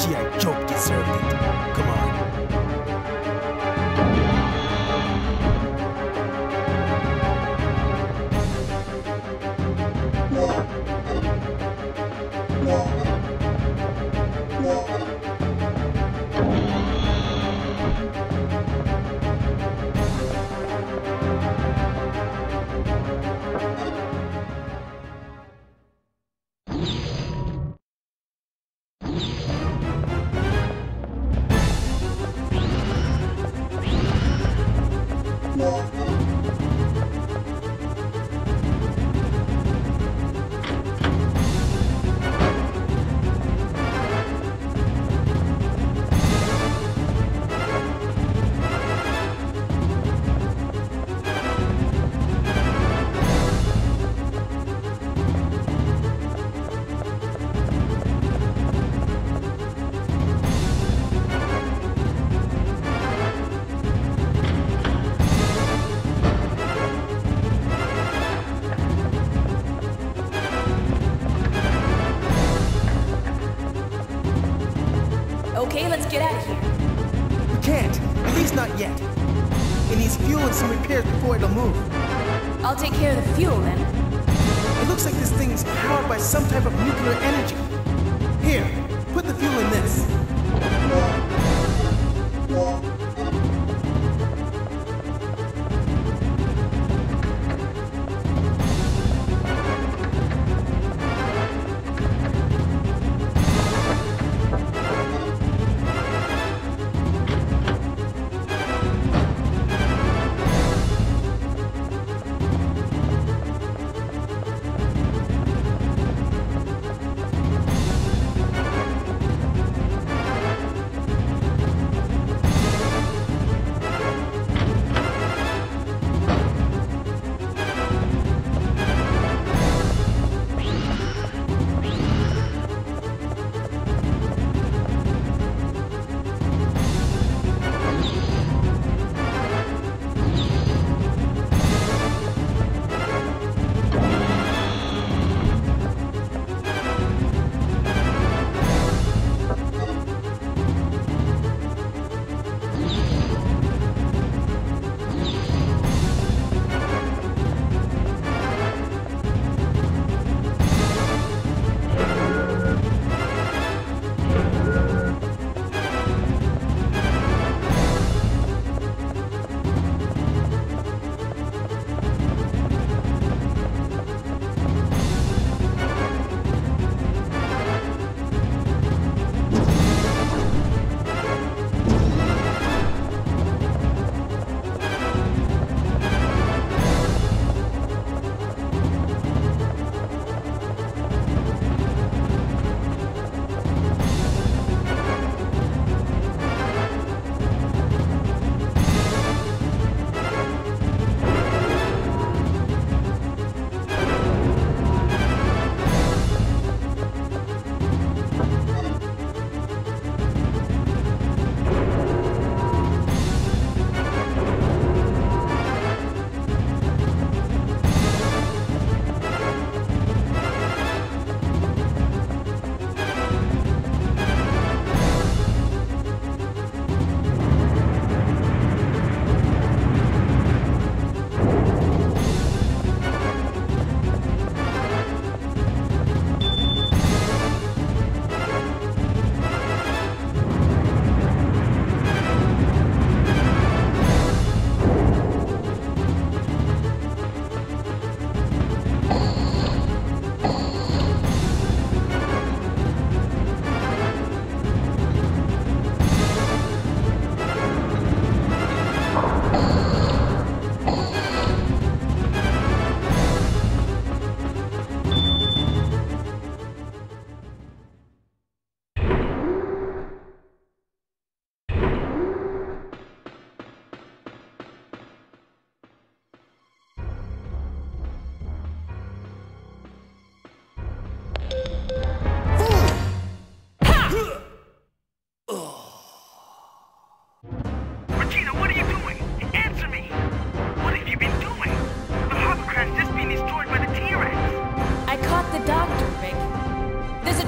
起来。Not yet. It needs fuel and some repairs before it'll move. I'll take care of the fuel then. It looks like this thing's powered by some type of nuclear energy. Here, put the fuel in this.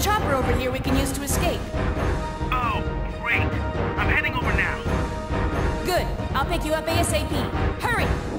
chopper over here we can use to escape. Oh, great. I'm heading over now. Good. I'll pick you up ASAP. Hurry!